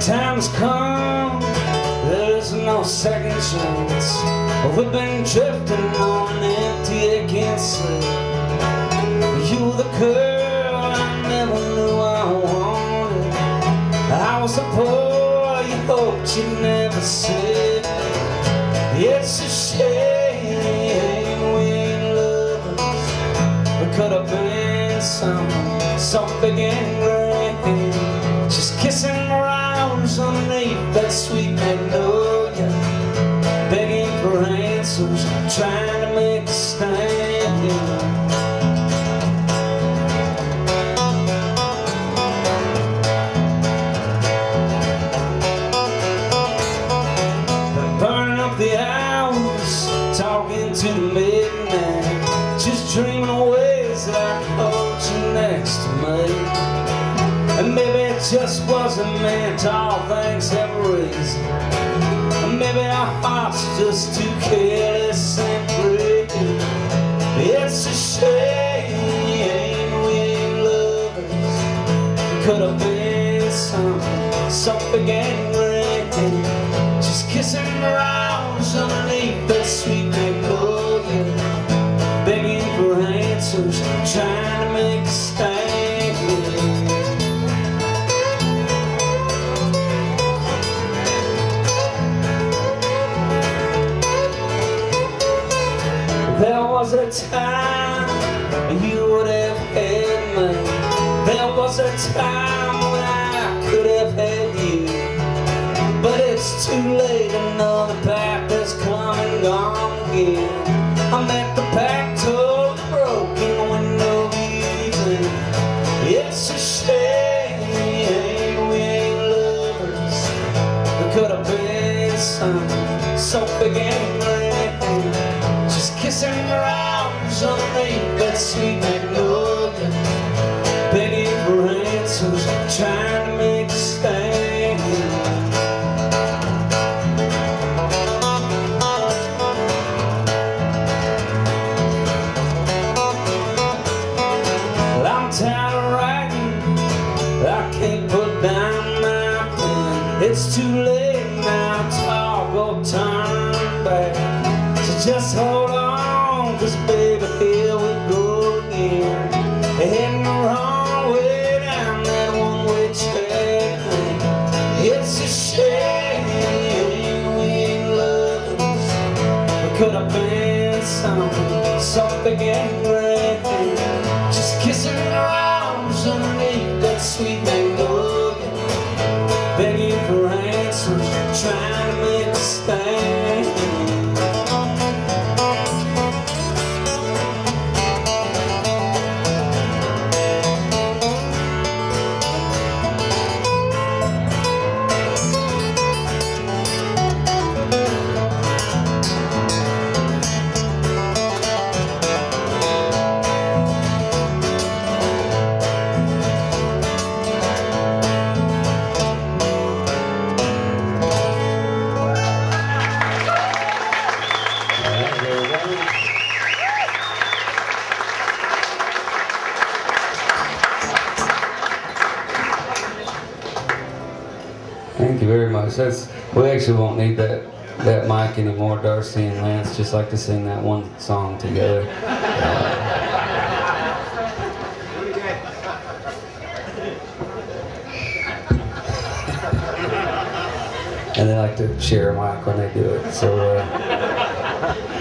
Time's come, there's no second chance. We've been drifting on empty aching sleep. You the girl I never knew I wanted. I was the boy you hoped you'd never see. It's a shame we ain't lovers. We could have been something, so big great. Kissing underneath that sweet magnolia. Begging for answers, trying to make a stand. yeah. Burning up the hours, talking to the just wasn't meant, all things have a reason. Maybe our hearts just too careless and free. It's a shame we ain't lovers. Could have been something, so big. Just kissing around underneath that sweet magnolia. Begging for answers, trying to make a stand. Was a time you would have had me. There was a time when I could have had you. But it's too late, another path has come and gone again. I'm at the back door, the broken window of evening. It's a shame we ain't lovers. We could have been something so big and great. Begging for answers, trying to make a stand. Well, I'm tired of writing. I can't put down my pen. It's too late now talk or turn back. So just hold could have been something, something great. Just kissing around underneath that sweet magnolia. Begging for answers, trying to make a stand. Thank you very much. That's we actually won't need that that mic anymore. Darcy and Lance just like to sing that one song together. and they like to share a mic when they do it. So uh,